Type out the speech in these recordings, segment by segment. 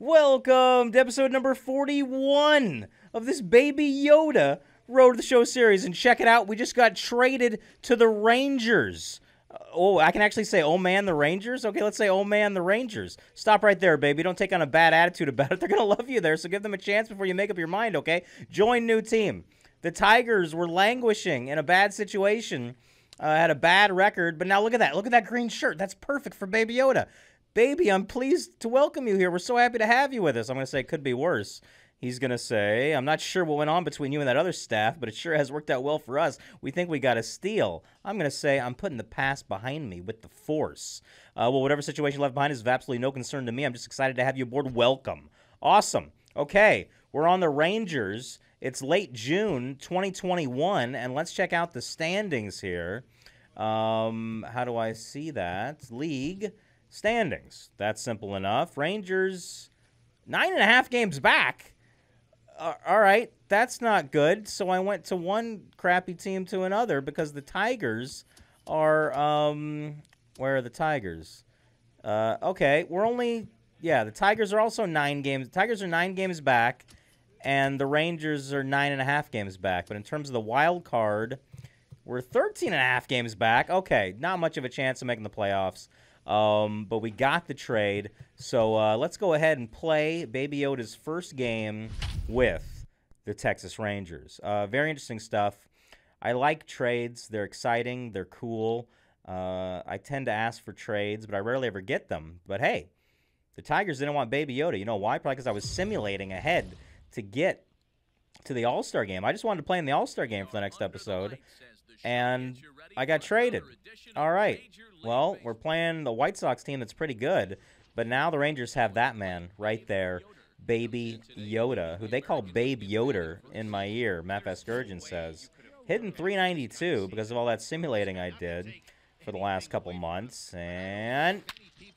Welcome to episode number 41 of this Baby Yoda Road to the Show series. And check it out, we just got traded to the Rangers. Uh, oh, I can actually say, oh man, the Rangers? Okay, let's say, oh man, the Rangers. Stop right there, baby. Don't take on a bad attitude about it. They're going to love you there, so give them a chance before you make up your mind, okay? Join new team. The Tigers were languishing in a bad situation, uh, had a bad record, but now look at that. Look at that green shirt. That's perfect for Baby Yoda. Baby, I'm pleased to welcome you here. We're so happy to have you with us. I'm going to say it could be worse. He's going to say, I'm not sure what went on between you and that other staff, but it sure has worked out well for us. We think we got a steal. I'm going to say, I'm putting the past behind me with the force. Uh, well, whatever situation left behind is of absolutely no concern to me. I'm just excited to have you aboard. Welcome. Awesome. Okay, we're on the Rangers. It's late June 2021, and let's check out the standings here. Um, how do I see that? League standings. That's simple enough. Rangers, nine and a half games back. Uh, all right, that's not good. So I went to one crappy team to another because the Tigers are. Um, where are the Tigers? Uh, okay, we're only. Yeah, the Tigers are also nine games. The Tigers are nine games back, and the Rangers are nine and a half games back. But in terms of the wild card, we're 13 and a half games back. Okay, not much of a chance of making the playoffs. Um, but we got the trade. So uh, let's go ahead and play Baby Yoda's first game with the Texas Rangers. Uh, very interesting stuff. I like trades. They're exciting. They're cool. Uh, I tend to ask for trades, but I rarely ever get them. But hey, the Tigers didn't want Baby Yoda. You know why? Probably because I was simulating ahead to get to the All Star game. I just wanted to play in the All Star game for the next episode, and I got traded. All right. Well, we're playing the White Sox team that's pretty good, but now the Rangers have that man right there, Baby Yoda, who they call Babe Yoder in my ear, Matt Vasgersian says. Hitting 392 because of all that simulating I did for the last couple months, and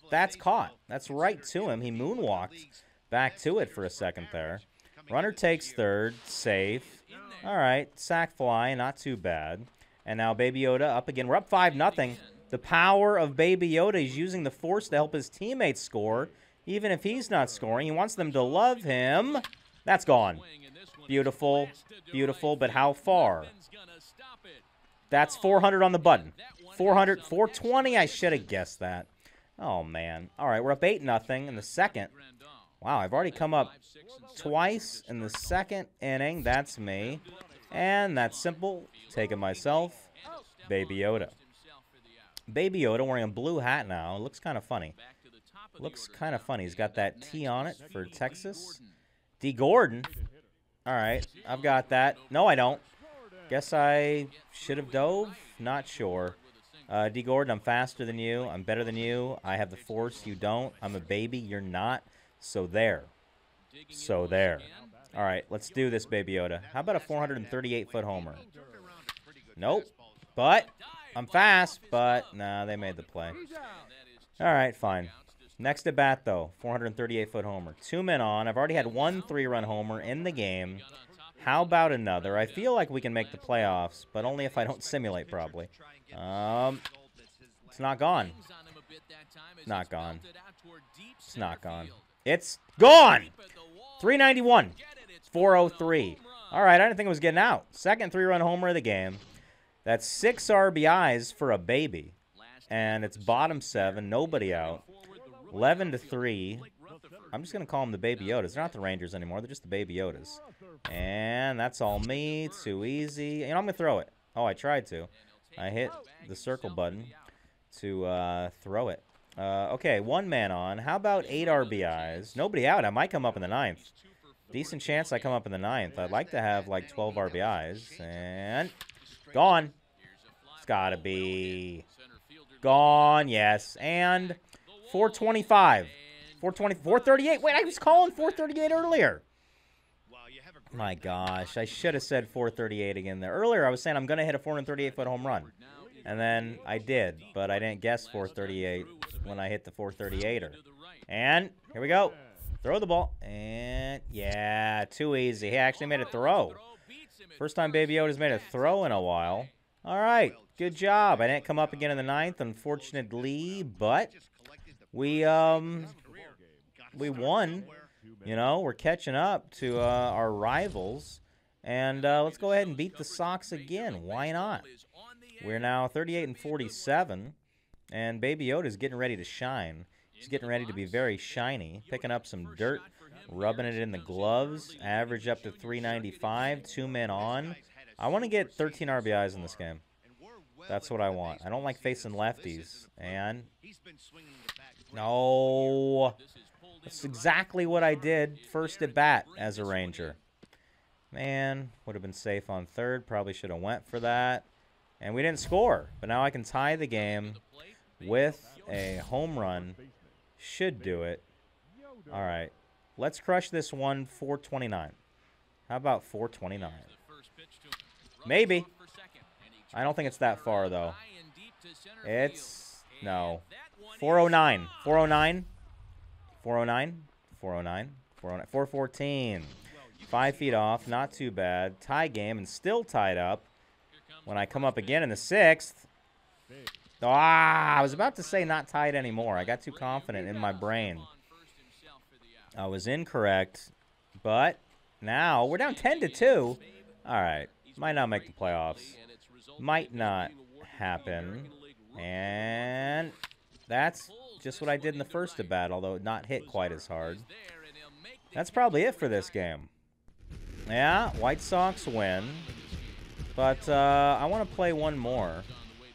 that's caught. That's right to him. He moonwalked back to it for a second there. Runner takes third, safe. All right, sac fly, not too bad. And now Baby Yoda up again. We're up 5 nothing. The power of Baby Yoda is using the force to help his teammates score, even if he's not scoring. He wants them to love him. That's gone. Beautiful, beautiful, but how far? That's 400 on the button. 400, 420. I should have guessed that. Oh, man. All right, we're up 8 nothing in the second. Wow, I've already come up twice in the second inning. That's me. And that's simple. Taking myself, Baby Yoda. Baby Yoda wearing a blue hat now. It looks kind of funny. Looks kind of funny. He's got that T on it for Texas. D. Gordon. All right, I've got that. No, I don't. Guess I should have dove. Not sure. Uh, D. Gordon, I'm faster than you. I'm better than you. I have the force. You don't. I'm a baby. You're not. So there. So there. All right, let's do this, Baby Yoda. How about a 438-foot homer? Nope. But I'm fast, but nah, they made the play. All right, fine. Next at bat, though, 438-foot homer. Two men on. I've already had one three-run homer in the game. How about another? I feel like we can make the playoffs, but only if I don't simulate, probably. Um, it's not gone. Not gone. It's not gone. It's gone! 391. 403. All right, I didn't think it was getting out. Second three-run homer of the game. That's six RBIs for a baby. And it's bottom seven, nobody out. 11 to 3. I'm just going to call them the Baby Yodas. They're not the Rangers anymore. They're just the Baby Yodas. And that's all me. Too easy. You know, I'm going to throw it. Oh, I tried to. I hit the circle button to uh, throw it. Uh, okay, one man on. How about eight RBIs? Nobody out. I might come up in the ninth. Decent chance I come up in the ninth. I'd like to have like 12 RBIs. And Gone. It's got to be gone. Yes. And 425. 420, 438. Wait, I was calling 438 earlier. My gosh, I should have said 438 again there. Earlier, I was saying I'm going to hit a 438-foot home run. And then I did, but I didn't guess 438 when I hit the 438er. And here we go. Throw the ball. And, yeah, too easy. He actually made a throw. First time Baby Yoda's made a throw in a while. All right, good job. I didn't come up again in the ninth, unfortunately, but we um we won. You know, we're catching up to uh, our rivals. And uh, let's go ahead and beat the Sox again. Why not? We're now 38 and 47. And Baby Yoda is getting ready to shine. He's getting ready to be very shiny. Picking up some dirt, rubbing it in the gloves. Average up to 395. Two men on. I want to get 13 RBIs in this game. That's what I want. I don't like facing lefties. And no, that's exactly what I did first at bat as a Ranger. Man, would have been safe on third. Probably should have went for that. And we didn't score. But now I can tie the game with a home run. Should do it. All right. Let's crush this one 429. How about 429? Maybe. I don't think it's that far, though. It's... No. 409. 409. 409. 409. 409. 414. Five feet off. Not too bad. Tie game and still tied up. When I come up again in the sixth. Ah, I was about to say not tied anymore. I got too confident in my brain. I was incorrect. But now we're down 10 to 2. All right. Might not make the playoffs. Might not happen. And that's just what I did in the first at bat, although not hit quite as hard. That's probably it for this game. Yeah, White Sox win. But uh, I want to play one more.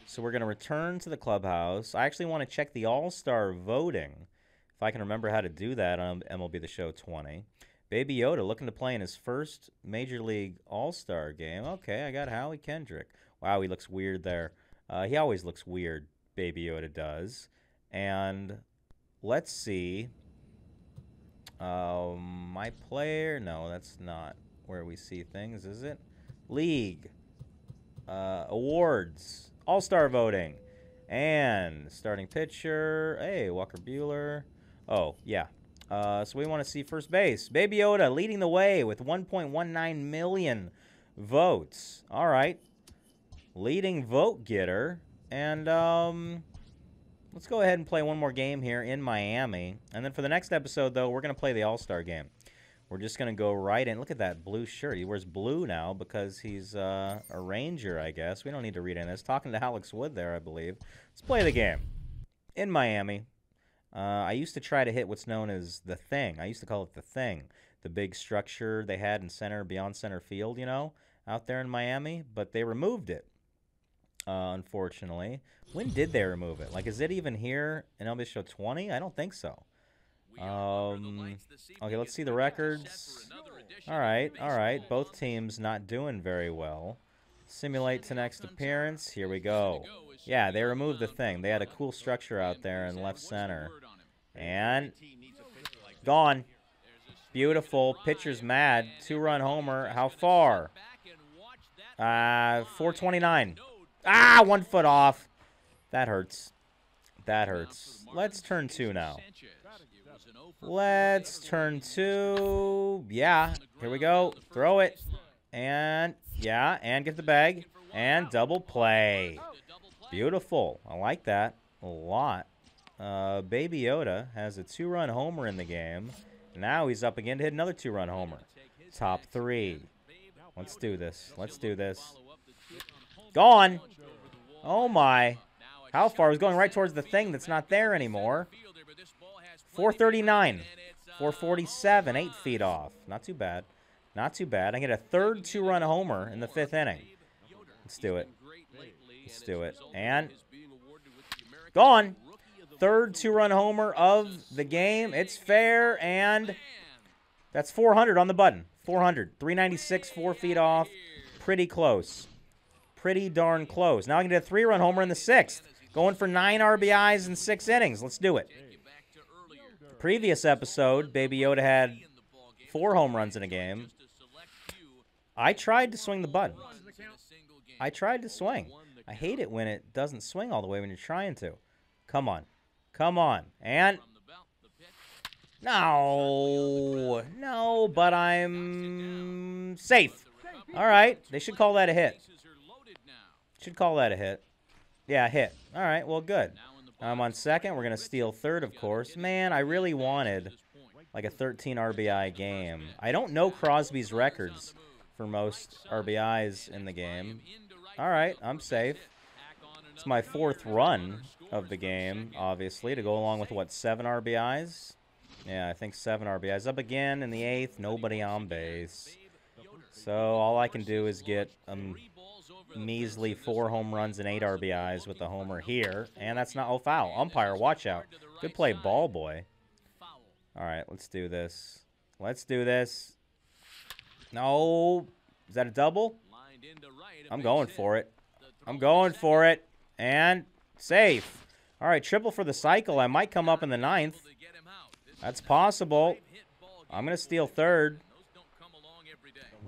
So we're going to return to the clubhouse. I actually want to check the All-Star voting. If I can remember how to do that on MLB The Show 20. Baby Yoda looking to play in his first Major League All-Star game. Okay, I got Howie Kendrick. Wow, he looks weird there. Uh, he always looks weird, Baby Yoda does. And let's see. Um, my player? No, that's not where we see things, is it? League. Uh, awards. All-Star voting. And starting pitcher. Hey, Walker Buehler. Oh, yeah. Uh, so we want to see first base. Baby Yoda leading the way with 1.19 million votes. All right. Leading vote getter. And um, let's go ahead and play one more game here in Miami. And then for the next episode, though, we're going to play the All-Star game. We're just going to go right in. Look at that blue shirt. He wears blue now because he's uh, a Ranger, I guess. We don't need to read in this. Talking to Alex Wood there, I believe. Let's play the game. In Miami. Uh, I used to try to hit what's known as the thing. I used to call it the thing. The big structure they had in center, beyond center field, you know, out there in Miami. But they removed it, uh, unfortunately. When did they remove it? Like, is it even here in MLB Show 20? I don't think so. Um, okay, let's see the records. All right, all right. Both teams not doing very well. Simulate to next appearance. Here we go. Yeah, they removed the thing. They had a cool structure out there in left center. And gone. Beautiful. Pitcher's mad. Two-run homer. How far? Uh, 429. Ah, one foot off. That hurts. That hurts. Let's turn two now. Let's turn two. Yeah, here we go. Throw it. And, yeah, and get the bag. And double play. Beautiful. I like that a lot. Uh, Baby Yoda has a two-run homer in the game. Now he's up again to hit another two-run homer. Top three. Let's do this. Let's do this. Gone. Oh, my. How far? He's going right towards the thing that's not there anymore. 439. 447. Eight feet off. Not too bad. Not too bad. I get a third two-run homer in the fifth inning. Let's do it. Let's do it. And gone. Third two-run homer of the game. It's fair, and that's 400 on the button. 400. 396, four feet off. Pretty close. Pretty darn close. Now I can get a three-run homer in the sixth. Going for nine RBIs in six innings. Let's do it. Previous episode, Baby Yoda had four home runs in a game. I tried to swing the button. I tried to swing. I hate it when it doesn't swing all the way when you're trying to. Come on. Come on. And... No. No, but I'm safe. All right. They should call that a hit. Should call that a hit. Yeah, hit. All right, well, good. I'm on second. We're going to steal third, of course. Man, I really wanted like a 13 RBI game. I don't know Crosby's records for most RBIs in the game. All right, I'm safe. It's my fourth run of the game, obviously, to go along with, what, seven RBIs? Yeah, I think seven RBIs. Up again in the eighth, nobody on base. So all I can do is get a measly four home runs and eight RBIs with the homer here. And that's not, oh, foul. Umpire, watch out. Good play, ball boy. All right, let's do this. Let's do this. No. Is that a double? I'm going for it. I'm going for it. And safe. All right, triple for the cycle. I might come up in the ninth. That's possible. I'm going to steal third.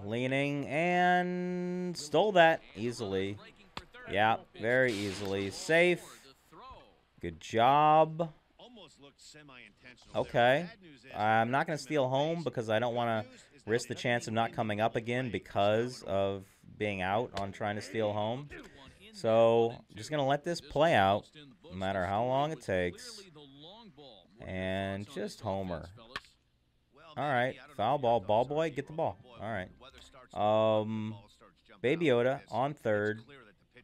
Leaning and stole that easily. Yeah, very easily. Safe. Good job. Okay. I'm not going to steal home because I don't want to risk the chance of not coming up again because of being out on trying to steal home. So, just going to let this play out, no matter how long it takes. And just homer. All right, foul ball, ball boy, get the ball. All right. Um, Baby Yoda on third.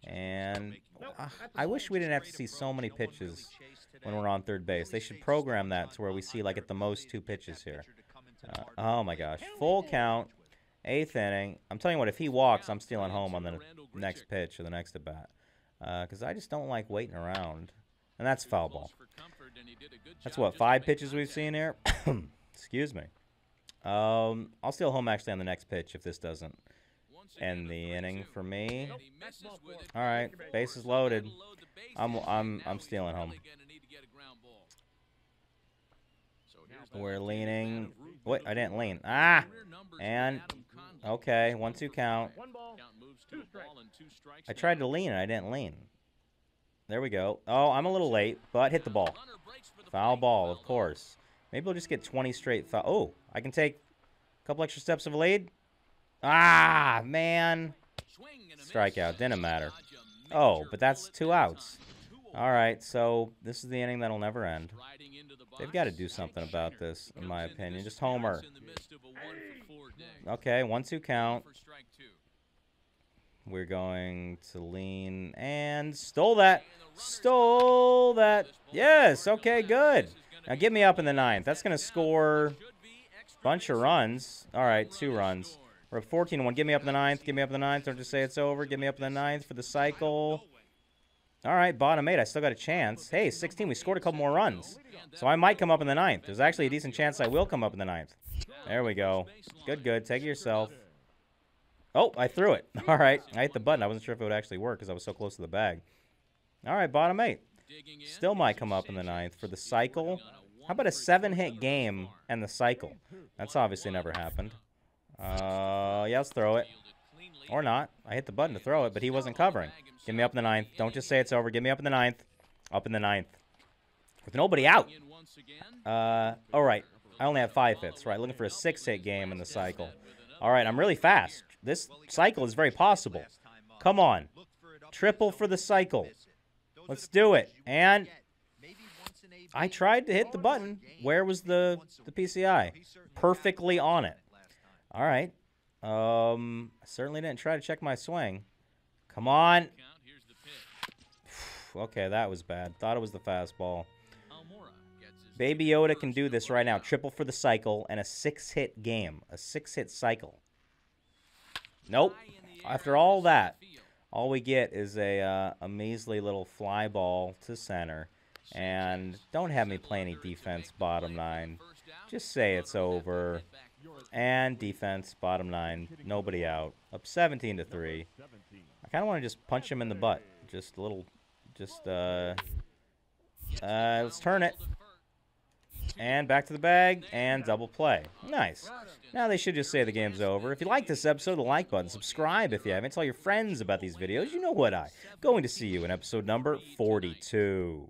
And uh, I wish we didn't have to see so many pitches when we're on third base. They should program that to where we see, like, at the most two pitches here. Uh, oh, my gosh. Full count. Eighth inning. I'm telling you what, if he walks, I'm stealing home on the next pitch or the next at bat. Because uh, I just don't like waiting around. And that's foul ball. That's what, five pitches we've seen here? Excuse me. Um, I'll steal home actually on the next pitch if this doesn't end the inning for me. All right, bases loaded. I'm I'm I'm stealing home. We're leaning. Wait, I didn't lean. Ah, and okay, one two count. I tried to lean and I didn't lean. There we go. Oh, I'm a little late, but hit the ball. Foul ball, of course. Maybe we'll just get 20 straight foul. Oh, I can take a couple extra steps of a lead. Ah, man. Strikeout. Didn't matter. Oh, but that's two outs. All right, so this is the inning that'll never end. They've got to do something about this, in my opinion. Just homer. Okay, one-two count. We're going to lean and stole that. Stole that. Yes, okay, good. Now get me up in the ninth. That's going to score a bunch of runs. All right, two runs. We're at 14 1. Get me up in the ninth. Get me up in the ninth. Don't just say it's over. Get me up in the ninth for the cycle. All right, bottom eight. I still got a chance. Hey, 16. We scored a couple more runs. So I might come up in the ninth. There's actually a decent chance I will come up in the ninth. There we go. Good, good. Take it yourself. Oh, I threw it. All right. I hit the button. I wasn't sure if it would actually work because I was so close to the bag. All right, bottom eight. Still might come up in the ninth for the cycle. How about a seven-hit game and the cycle? That's obviously never happened. Uh, yeah, let's throw it. Or not. I hit the button to throw it, but he wasn't covering. Get me up in the ninth. Don't just say it's over. Get me up in the ninth. Up in the ninth. With nobody out. Uh, all right. I only have five hits. Right, looking for a six-hit game in the cycle. All right, I'm really fast. This cycle is very possible. Come on. Triple for the cycle. Let's do it. And I tried to hit the button. Where was the, the PCI? Perfectly on it. All right. Um, I certainly didn't try to check my swing. Come on. okay, that was bad. Thought it was the fastball. Baby Yoda can do this right now. Triple for the cycle and a six-hit game. A six-hit cycle. Nope. After all that, all we get is a, uh, a measly little fly ball to center. And don't have me play any defense bottom nine. Just say it's over. And defense bottom nine. Nobody out. Up 17 to 3. I kind of want to just punch him in the butt. Just a little. Just, uh. Uh, let's turn it. And back to the bag, and double play. Nice. Now they should just say the game's over. If you like this episode, the like button. Subscribe if you haven't. Tell your friends about these videos. You know what I. Going to see you in episode number 42.